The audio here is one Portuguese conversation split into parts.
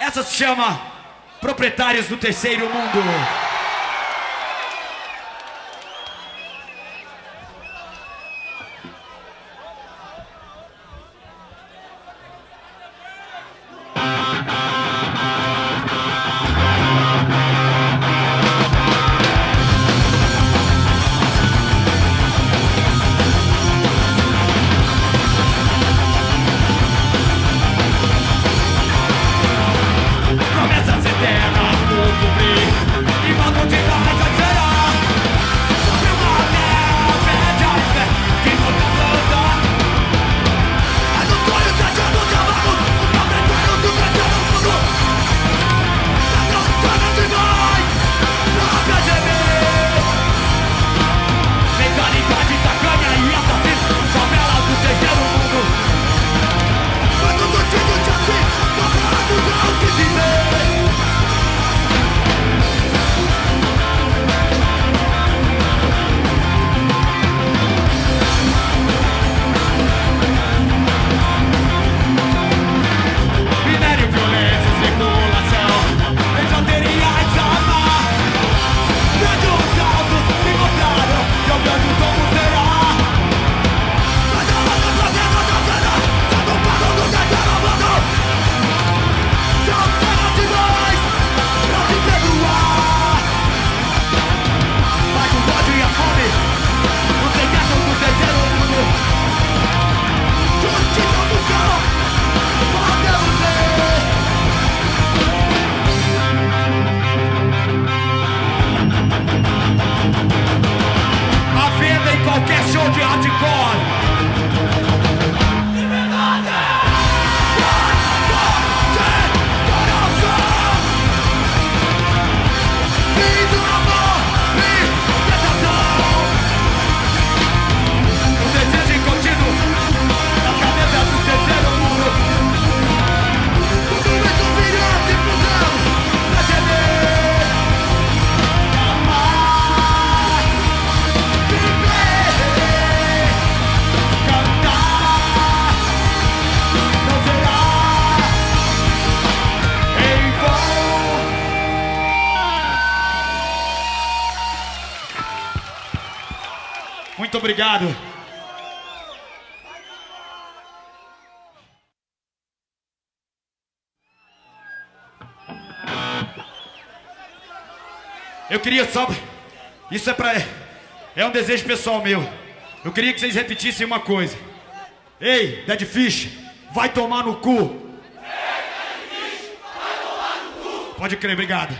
Essa se chama Proprietários do Terceiro Mundo. Muito obrigado. Eu queria só. Isso é pra. É um desejo pessoal meu. Eu queria que vocês repetissem uma coisa. Ei, Dead Fish, vai tomar no cu. Ei, Dead Fish, vai tomar no cu. Pode crer, obrigado.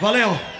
Valeu.